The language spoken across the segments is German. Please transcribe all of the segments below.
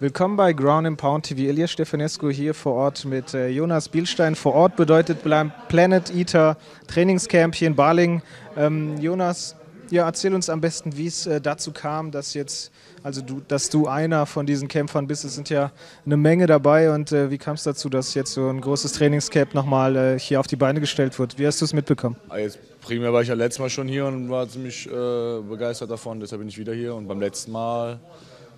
Willkommen bei Ground and Pound TV. Elias Stefanescu hier vor Ort mit äh, Jonas Bielstein. Vor Ort bedeutet Planet Eater Trainingscamp hier in Barling. Ähm, Jonas, ja, erzähl uns am besten, wie es äh, dazu kam, dass jetzt, also du, dass du einer von diesen Kämpfern bist. Es sind ja eine Menge dabei und äh, wie kam es dazu, dass jetzt so ein großes Trainingscamp nochmal äh, hier auf die Beine gestellt wird? Wie hast du es mitbekommen? Ah, jetzt primär war ich ja letztes Mal schon hier und war ziemlich äh, begeistert davon, deshalb bin ich wieder hier und beim letzten Mal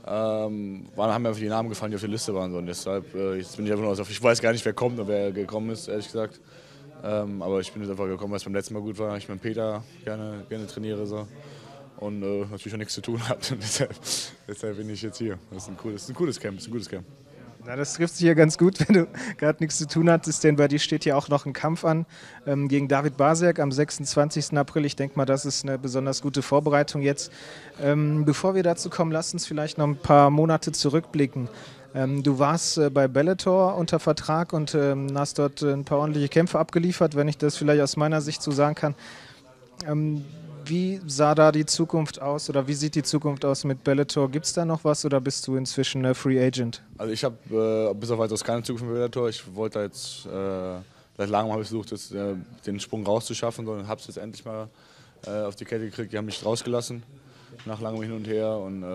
ähm, waren, haben mir einfach die Namen gefallen, die auf der Liste waren. Und deshalb äh, jetzt bin ich einfach nur auf. Ich weiß gar nicht, wer kommt und wer gekommen ist, ehrlich gesagt. Ähm, aber ich bin jetzt einfach gekommen, weil es beim letzten Mal gut war. Ich mit Peter gerne, gerne trainiere. So. Und äh, natürlich auch nichts zu tun habe. deshalb, deshalb bin ich jetzt hier. Das ist ein cooles, ein cooles Camp. Das ist ein gutes Camp. Na, das trifft sich ja ganz gut, wenn du gerade nichts zu tun hattest, denn bei dir steht ja auch noch ein Kampf an ähm, gegen David Basiak am 26. April. Ich denke mal, das ist eine besonders gute Vorbereitung jetzt. Ähm, bevor wir dazu kommen, lass uns vielleicht noch ein paar Monate zurückblicken. Ähm, du warst äh, bei Bellator unter Vertrag und ähm, hast dort äh, ein paar ordentliche Kämpfe abgeliefert, wenn ich das vielleicht aus meiner Sicht so sagen kann. Ähm, wie sah da die Zukunft aus oder wie sieht die Zukunft aus mit Bellator? Gibt es da noch was oder bist du inzwischen äh, Free Agent? Also ich habe äh, bis auf weiteres keine Zukunft mit Bellator. Ich wollte jetzt, äh, seit langem habe ich versucht, jetzt, äh, den Sprung rauszuschaffen und habe es jetzt endlich mal auf die Kette gekriegt. Die haben mich rausgelassen nach langem Hin und Her und äh,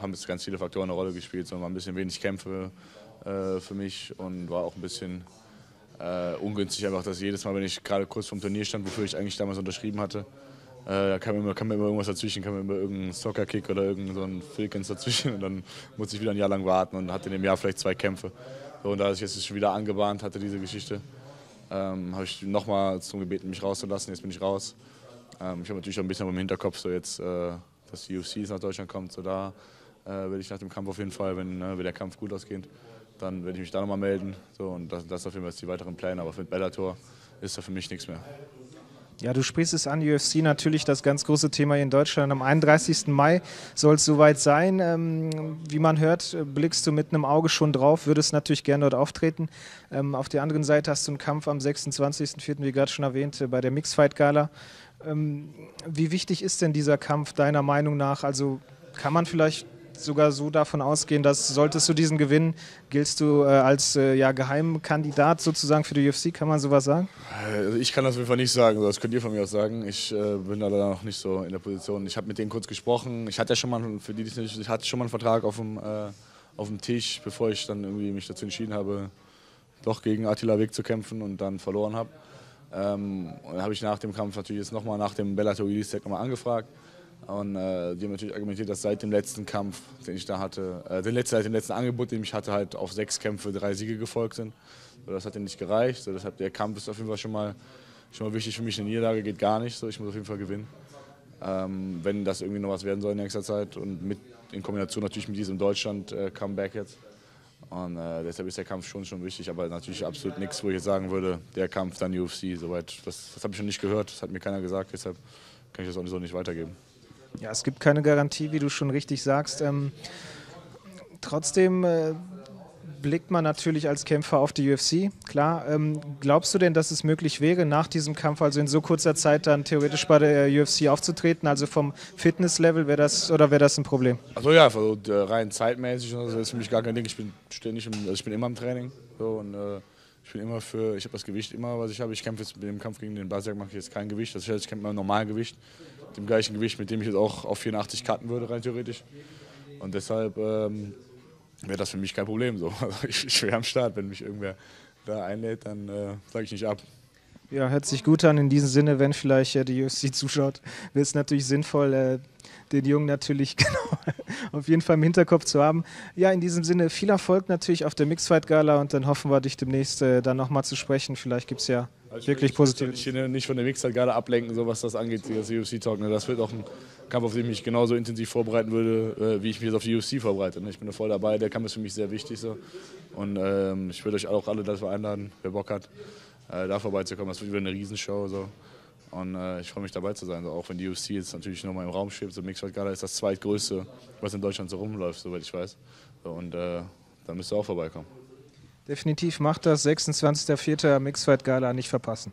haben jetzt ganz viele Faktoren eine Rolle gespielt. So war ein bisschen wenig Kämpfe für mich und war auch ein bisschen ungünstig einfach, dass jedes Mal, wenn ich gerade kurz vom Turnier stand, wofür ich eigentlich damals unterschrieben hatte, äh, da kam immer, kam immer irgendwas dazwischen, kam immer irgendein Soccer-Kick oder irgendein so Filkens dazwischen und dann musste ich wieder ein Jahr lang warten und hatte in dem Jahr vielleicht zwei Kämpfe. So, und da ich jetzt schon wieder angebahnt hatte, diese Geschichte, ähm, habe ich nochmal zum gebeten, mich rauszulassen. Jetzt bin ich raus. Ähm, ich habe natürlich auch ein bisschen im Hinterkopf, so jetzt, äh, dass die UFC nach Deutschland kommt, so da äh, werde ich nach dem Kampf auf jeden Fall, wenn, ne, wenn der Kampf gut ausgeht, dann werde ich mich da nochmal melden. So, und das, das auf jeden Fall die weiteren Pläne. Aber für Bellator ist da für mich nichts mehr. Ja, du sprichst es an, UFC natürlich das ganz große Thema hier in Deutschland. Am 31. Mai soll es soweit sein. Ähm, wie man hört, blickst du mit einem Auge schon drauf, würdest natürlich gerne dort auftreten. Ähm, auf der anderen Seite hast du einen Kampf am 26.04., wie gerade schon erwähnt, äh, bei der Mixfight Gala. Ähm, wie wichtig ist denn dieser Kampf deiner Meinung nach? Also kann man vielleicht sogar so davon ausgehen, dass solltest du diesen gewinnen, giltst du äh, als äh, ja, Geheimkandidat sozusagen für die UFC, kann man sowas sagen? Also ich kann das auf jeden Fall nicht sagen, das könnt ihr von mir aus sagen. Ich äh, bin da noch nicht so in der Position. Ich habe mit denen kurz gesprochen. Ich hatte ja schon mal, für die, die nicht, ich hatte schon mal einen Vertrag auf dem, äh, auf dem Tisch, bevor ich dann irgendwie mich dazu entschieden habe, doch gegen Attila Weg zu kämpfen und dann verloren habe. Ähm, und dann habe ich nach dem Kampf natürlich jetzt nochmal nach dem Bellator Release nochmal angefragt und äh, die haben natürlich argumentiert, dass seit dem letzten Kampf, den ich da hatte, äh, den letzten, seit dem letzten Angebot, den ich hatte, halt auf sechs Kämpfe drei Siege gefolgt sind. So, das hat ihnen nicht gereicht. So, deshalb der Kampf ist auf jeden Fall schon mal, schon mal wichtig für mich. Eine Niederlage geht gar nicht. So, ich muss auf jeden Fall gewinnen. Ähm, wenn das irgendwie noch was werden soll in nächster Zeit und mit, in Kombination natürlich mit diesem Deutschland-Comeback äh, jetzt. Und äh, deshalb ist der Kampf schon, schon wichtig, aber natürlich absolut nichts, wo ich jetzt sagen würde, der Kampf dann UFC. Soweit, das, das habe ich schon nicht gehört, das hat mir keiner gesagt, deshalb kann ich das auch so nicht weitergeben. Ja, es gibt keine Garantie, wie du schon richtig sagst. Ähm, trotzdem äh, blickt man natürlich als Kämpfer auf die UFC, klar. Ähm, glaubst du denn, dass es möglich wäre, nach diesem Kampf, also in so kurzer Zeit dann theoretisch bei der UFC aufzutreten? Also vom Fitnesslevel wäre das oder wäre das ein Problem? Also ja, also, rein zeitmäßig, das ist für mich gar kein Ding. Ich bin ständig, im, also ich bin immer im Training. So, und, äh, ich bin immer für, ich habe das Gewicht immer, was ich habe. Ich kämpfe jetzt mit dem Kampf gegen den Basiak mache ich jetzt kein Gewicht. Das heißt, ich kämpfe mit normalen Gewicht dem gleichen Gewicht, mit dem ich jetzt auch auf 84 cutten würde, rein theoretisch. Und deshalb ähm, wäre das für mich kein Problem. So. Also ich, ich wäre am Start, wenn mich irgendwer da einlädt, dann äh, sage ich nicht ab. Ja, hört sich gut an. In diesem Sinne, wenn vielleicht äh, die UFC zuschaut, wäre es natürlich sinnvoll, äh, den Jungen natürlich genau auf jeden Fall im Hinterkopf zu haben. Ja, in diesem Sinne viel Erfolg natürlich auf der Mixfight Gala und dann hoffen wir, dich demnächst äh, dann nochmal zu sprechen. Vielleicht gibt es ja also wirklich positiv. Ich will nicht von der Mixfight Gala ablenken, so was das angeht, das UFC Talk. Ne? Das wird auch ein Kampf, auf den ich mich genauso intensiv vorbereiten würde, äh, wie ich mich jetzt auf die UFC vorbereite. Ne? Ich bin da voll dabei, der Kampf ist für mich sehr wichtig. So. Und ähm, ich würde euch auch alle dazu einladen, wer Bock hat, äh, da vorbeizukommen. Das wird wieder eine Riesenshow. So. Und äh, ich freue mich dabei zu sein, so, auch wenn die UFC jetzt natürlich nochmal im Raum schwebt. So Mixed Gala ist das zweitgrößte, was in Deutschland so rumläuft, soweit ich weiß. So, und äh, da müsst ihr auch vorbeikommen. Definitiv macht das. 26.04. Mixed Gala nicht verpassen.